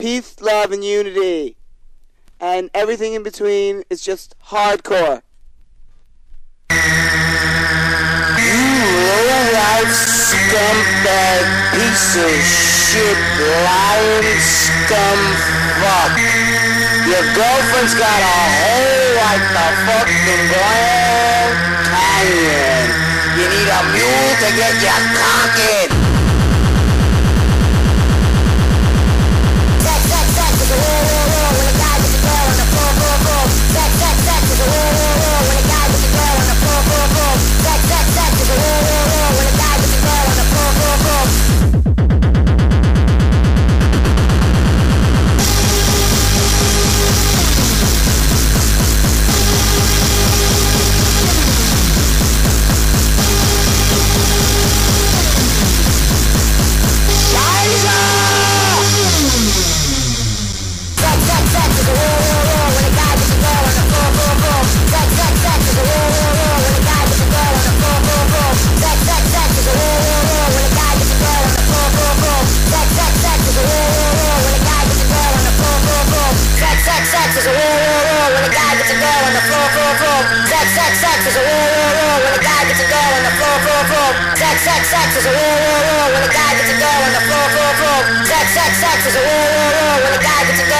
Peace, love, and unity. And everything in between is just hardcore. You life scumbag piece of shit lying scum fuck. Your girlfriend's got a hole like the fucking Grand Canyon. You need a mule to get your cock in. Sex, sex, sex is a war, war, war when a guy gets a girl on the floor, floor, floor. Sex, sex, sex is a war, war, war when a guy gets a girl on the floor, floor, floor. Sex, sex, sex is a war, war, war when a guy gets a girl.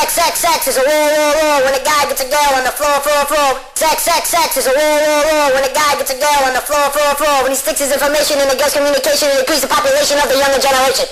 Sex, sex, sex is a war, war, war when a guy gets a girl on the floor, floor, floor. Sex, sex, sex is a war, war, war when a guy gets a girl on the floor, floor, floor. When he sticks his information in the girl's communication, and increases the population of the younger generation.